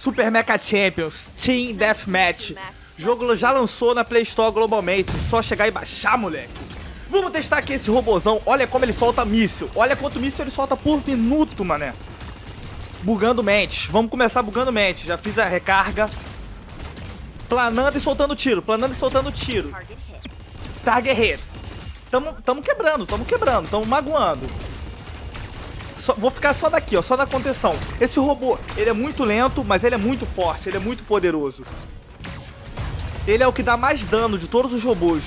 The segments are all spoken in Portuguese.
Super Mecha Champions Team Deathmatch. O jogo já lançou na Play Store globalmente. Só chegar e baixar, moleque. Vamos testar aqui esse robozão. Olha como ele solta míssil. Olha quanto míssil ele solta por minuto, mané. Bugando mentes. Vamos começar bugando mentes. Já fiz a recarga. Planando e soltando tiro. Planando e soltando tiro. Target hit. Tamo, tamo quebrando, tamo quebrando, tamo magoando. Só, vou ficar só daqui, ó, só na contenção. Esse robô, ele é muito lento, mas ele é muito forte, ele é muito poderoso. Ele é o que dá mais dano de todos os robôs.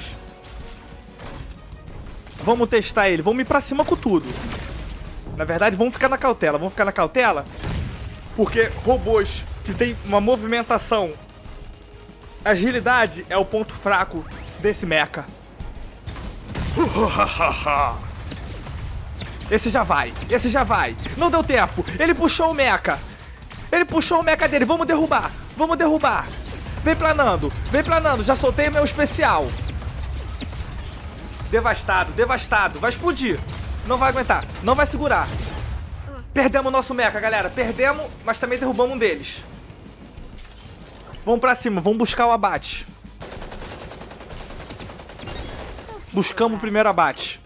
Vamos testar ele, vamos ir pra cima com tudo. Na verdade, vamos ficar na cautela, vamos ficar na cautela. Porque robôs que tem uma movimentação... Agilidade é o ponto fraco desse mecha. Esse já vai, esse já vai. Não deu tempo. Ele puxou o mecha. Ele puxou o mecha dele. Vamos derrubar, vamos derrubar. Vem planando, vem planando. Já soltei meu especial. Devastado, devastado. Vai explodir. Não vai aguentar, não vai segurar. Perdemos nosso mecha, galera. Perdemos, mas também derrubamos um deles. Vamos pra cima, vamos buscar o abate. Buscamos o primeiro abate.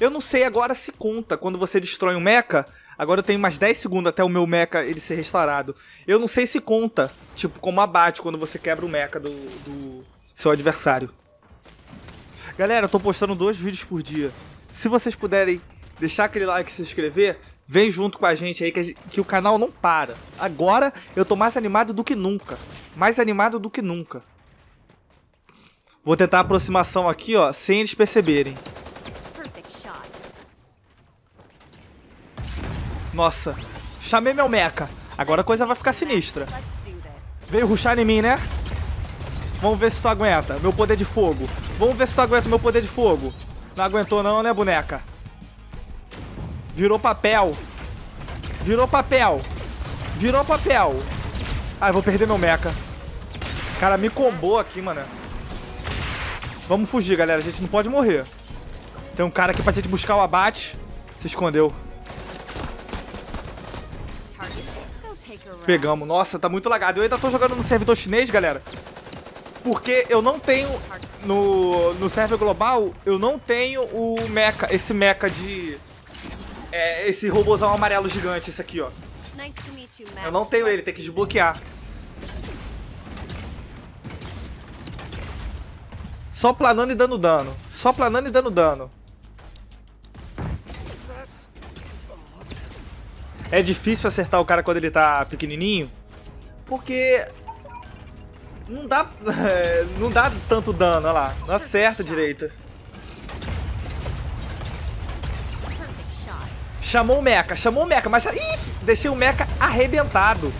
Eu não sei agora se conta quando você destrói um mecha. Agora eu tenho mais 10 segundos até o meu mecha ele ser restaurado. Eu não sei se conta, tipo, como abate quando você quebra o mecha do, do seu adversário. Galera, eu tô postando dois vídeos por dia. Se vocês puderem deixar aquele like e se inscrever, vem junto com a gente aí que, gente, que o canal não para. Agora eu tô mais animado do que nunca. Mais animado do que nunca. Vou tentar a aproximação aqui, ó, sem eles perceberem. Nossa, chamei meu mecha. Agora a coisa vai ficar sinistra. Veio ruxar em mim, né? Vamos ver se tu aguenta. Meu poder de fogo. Vamos ver se tu aguenta meu poder de fogo. Não aguentou não, né, boneca? Virou papel. Virou papel. Virou papel. Ah, vou perder meu mecha. Cara, me combou aqui, mano. Vamos fugir, galera. A gente não pode morrer. Tem um cara aqui pra gente buscar o abate. Se escondeu. Pegamos. Nossa, tá muito lagado. Eu ainda tô jogando no servidor chinês, galera. Porque eu não tenho... No, no server global, eu não tenho o mecha, esse mecha de... É, esse robôzão amarelo gigante, esse aqui, ó. Eu não tenho ele, tem que desbloquear. Só planando e dando dano. Só planando e dando dano. É difícil acertar o cara quando ele tá pequenininho. Porque... Não dá... não dá tanto dano, olha lá. Não acerta direito. Chamou o mecha, chamou o mecha, mas... Ih, deixei o mecha arrebentado.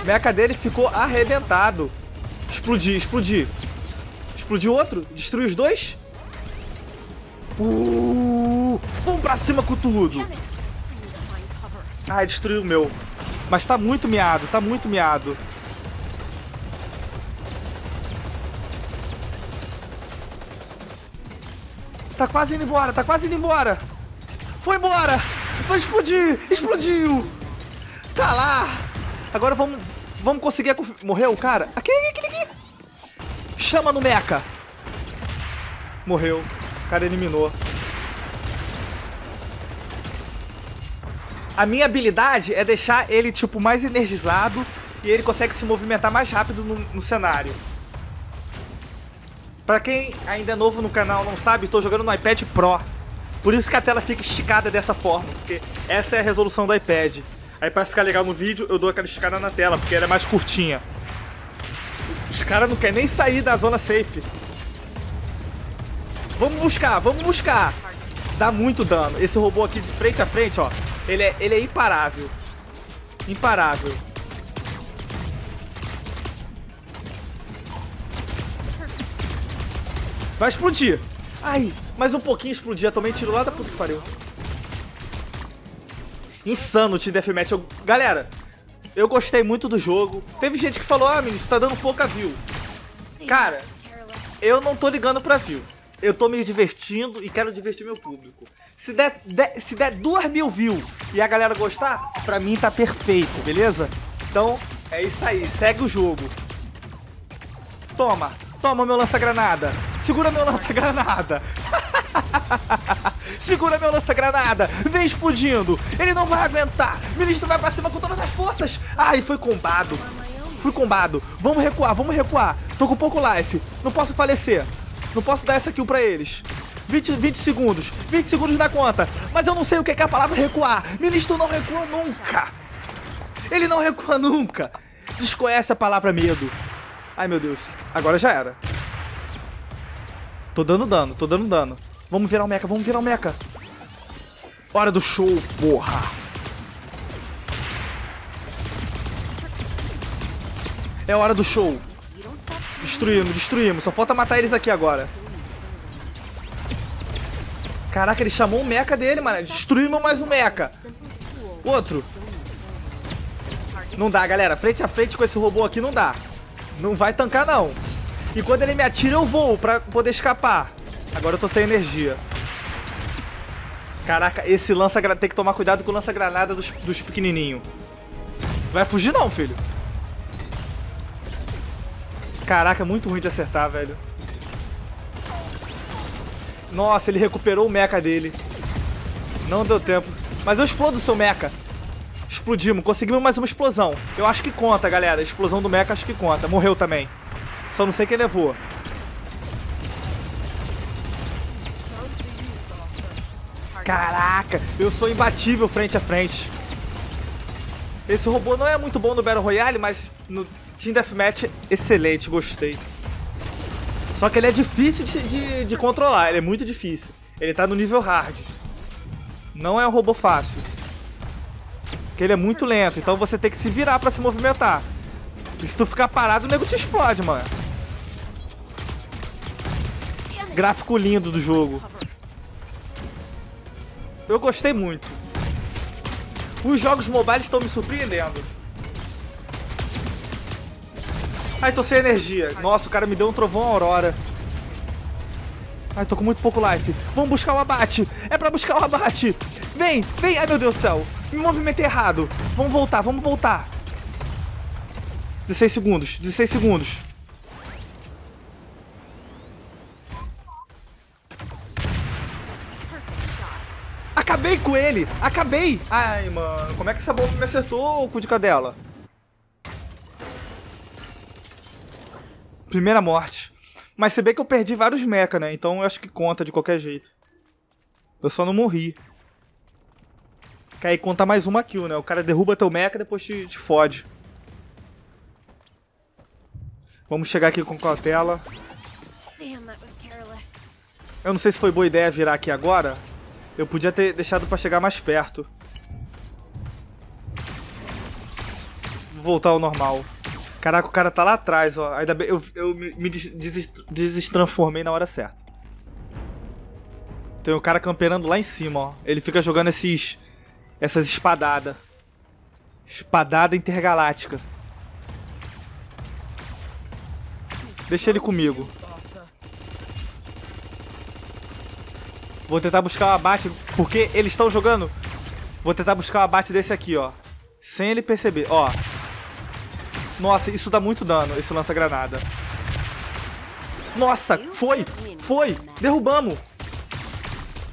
O mecha dele ficou arrebentado. Explodir, explodir. Explodiu outro? Destruiu os dois? Uh, vamos pra cima com tudo. Ai, destruiu o meu. Mas tá muito miado, tá muito miado. Tá quase indo embora, tá quase indo embora. Foi embora. Vai explodir. Explodiu. Tá lá. Agora vamos, vamos conseguir... Morreu o cara? Aqui, aqui, aqui. Chama no mecha. Morreu. O cara eliminou. A minha habilidade é deixar ele, tipo, mais energizado e ele consegue se movimentar mais rápido no, no cenário. Pra quem ainda é novo no canal não sabe, estou jogando no iPad Pro. Por isso que a tela fica esticada dessa forma, porque essa é a resolução do iPad. Aí pra ficar legal no vídeo, eu dou aquela esticada na tela, porque ela é mais curtinha. Os caras não querem nem sair da zona safe. Vamos buscar, vamos buscar. Dá muito dano. Esse robô aqui de frente a frente, ó. Ele é, ele é imparável. Imparável. Vai explodir. Ai, mais um pouquinho explodir. tomei tiro lá da puta que pariu. Insano o Team Deathmatch. Eu... Galera, eu gostei muito do jogo. Teve gente que falou, ah, menino, você tá dando pouca view. Cara, eu não tô ligando pra view. Eu tô me divertindo e quero divertir meu público. Se der, der, se der duas mil views e a galera gostar, pra mim tá perfeito, beleza? Então, é isso aí. Segue o jogo. Toma. Toma meu lança-granada. Segura meu lança-granada. Segura meu lança-granada. Vem explodindo. Ele não vai aguentar. Ministro vai pra cima com todas as forças. Ai, foi combado. Fui combado. Vamos recuar, vamos recuar. Tô com pouco life. Não posso falecer. Não posso dar essa kill pra eles. 20, 20 segundos. 20 segundos na conta. Mas eu não sei o que é a palavra recuar. Ministro não recua nunca. Ele não recua nunca. Desconhece a palavra medo. Ai, meu Deus. Agora já era. Tô dando dano, tô dando dano. Vamos virar o mecha, vamos virar o mecha. Hora do show, porra. É hora do show. Destruímos, destruímos. Só falta matar eles aqui agora. Caraca, ele chamou o mecha dele, mano. Destruímos mais um mecha. Outro. Não dá, galera. Frente a frente com esse robô aqui não dá. Não vai tancar, não. E quando ele me atira, eu vou pra poder escapar. Agora eu tô sem energia. Caraca, esse lança tem que tomar cuidado com o lança-granada dos, dos pequenininhos. Vai fugir não, filho. Caraca, muito ruim de acertar, velho. Nossa, ele recuperou o mecha dele. Não deu tempo. Mas eu explodo o seu mecha. Explodimos, conseguimos mais uma explosão. Eu acho que conta, galera. A explosão do mecha acho que conta. Morreu também. Só não sei quem levou. Caraca, eu sou imbatível frente a frente. Esse robô não é muito bom no Battle Royale, mas no Team Deathmatch, excelente, gostei. Só que ele é difícil de, de, de controlar, ele é muito difícil. Ele tá no nível hard. Não é um robô fácil. Porque ele é muito lento, então você tem que se virar pra se movimentar. E se tu ficar parado, o nego te explode, mano. Gráfico lindo do jogo. Eu gostei muito. Os jogos mobile estão me surpreendendo. Ai, tô sem energia. Nossa, o cara me deu um trovão aurora. Ai, tô com muito pouco life. Vamos buscar o abate. É pra buscar o abate. Vem, vem. Ai, meu Deus do céu. Me movimentei errado. Vamos voltar, vamos voltar. 16 segundos, 16 segundos. Acabei com ele! Acabei! Ai, mano, como é que essa bomba me acertou, o cu de cadela? Primeira morte. Mas se bem que eu perdi vários mecha, né? Então eu acho que conta de qualquer jeito. Eu só não morri. Que aí conta mais uma kill, né? O cara derruba teu mecha e depois te, te fode. Vamos chegar aqui com cautela. Eu não sei se foi boa ideia virar aqui agora. Eu podia ter deixado pra chegar mais perto. Vou voltar ao normal. Caraca, o cara tá lá atrás, ó. Ainda bem, eu, eu me desestransformei na hora certa. Tem o um cara camperando lá em cima, ó. Ele fica jogando esses essas espadadas. Espadada intergaláctica. Deixa ele comigo. Vou tentar buscar o abate, porque eles estão jogando. Vou tentar buscar o abate desse aqui, ó. Sem ele perceber, ó. Nossa, isso dá muito dano, esse lança-granada. Nossa, foi! Foi! Derrubamos!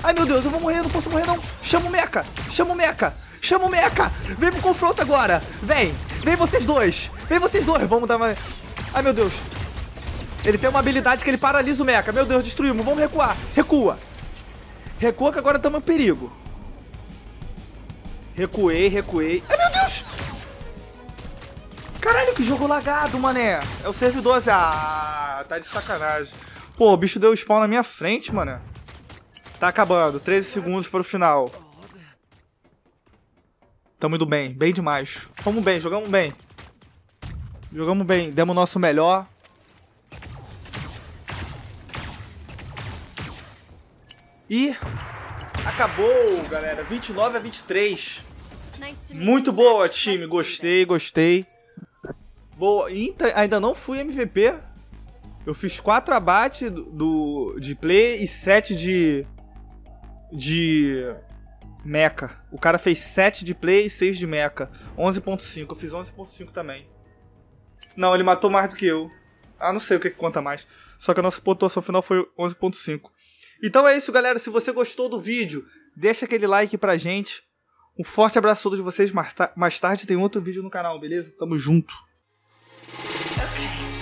Ai, meu Deus, eu vou morrer, eu não posso morrer, não. Chama o Mecha, chama o Mecha, chama o Mecha. Vem pro confronto agora. Vem, vem vocês dois. Vem vocês dois, vamos dar uma... Ai, meu Deus. Ele tem uma habilidade que ele paralisa o Mecha. Meu Deus, destruímos. Vamos recuar. Recua. Recua que agora estamos em perigo. Recuei, recuei. Caralho, que jogo lagado, mané. É o servidor, assim. Ah, tá de sacanagem. Pô, o bicho deu spawn na minha frente, mané. Tá acabando. 13 segundos para o final. Tamo indo bem. Bem demais. Fomos bem, jogamos bem. Jogamos bem. Demos o nosso melhor. E acabou, galera. 29 a 23. Muito boa, time. Gostei, gostei. Boa. Ainda não fui MVP. Eu fiz 4 abates do, de play e 7 de, de Mecha. O cara fez 7 de play e 6 de mecha. 11.5. Eu fiz 11.5 também. Não, ele matou mais do que eu. Ah, não sei o que, que conta mais. Só que a nossa pontuação final foi 11.5. Então é isso, galera. Se você gostou do vídeo, deixa aquele like pra gente. Um forte abraço a todos vocês. Mais, ta mais tarde tem outro vídeo no canal, beleza? Tamo junto. Okay.